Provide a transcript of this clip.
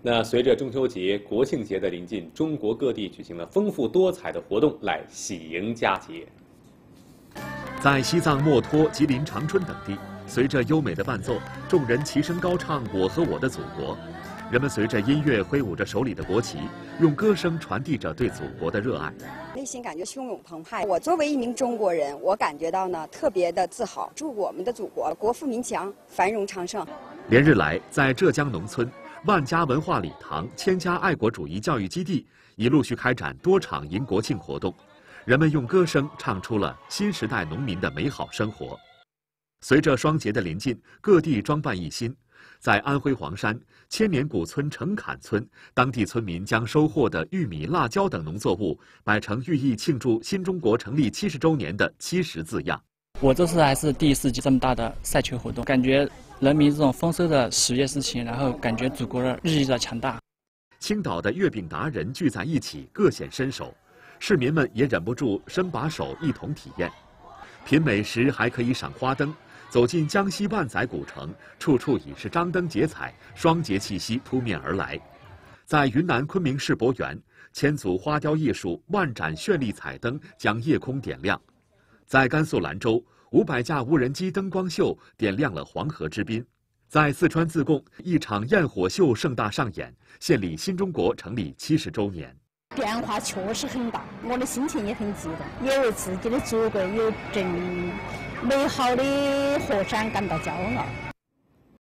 那随着中秋节、国庆节的临近，中国各地举行了丰富多彩的活动来喜迎佳节。在西藏墨脱、吉林长春等地，随着优美的伴奏，众人齐声高唱《我和我的祖国》。人们随着音乐挥舞着手里的国旗，用歌声传递着对祖国的热爱。内心感觉汹涌澎湃。我作为一名中国人，我感觉到呢特别的自豪。祝我们的祖国国富民强，繁荣昌盛。连日来，在浙江农村。万家文化礼堂、千家爱国主义教育基地已陆续开展多场迎国庆活动，人们用歌声唱出了新时代农民的美好生活。随着双节的临近，各地装扮一新。在安徽黄山千年古村程坎村，当地村民将收获的玉米、辣椒等农作物摆成寓意庆祝新中国成立七十周年的“七十”字样。我这次还是第一次这么大的赛球活动，感觉。人民这种丰收的喜悦之情，然后感觉祖国的日益的强大。青岛的月饼达人聚在一起，各显身手，市民们也忍不住伸把手一同体验。品美食还可以赏花灯，走进江西万载古城，处处已是张灯结彩，双节气息扑面而来。在云南昆明世博园，千组花雕艺术、万盏绚丽彩灯将夜空点亮。在甘肃兰州。五百架无人机灯光秀点亮了黄河之滨，在四川自贡，一场焰火秀盛大上演，献礼新中国成立七十周年。变化确实很大，我的心情也很激动，也为自己的祖国有这美好的河山感到骄傲。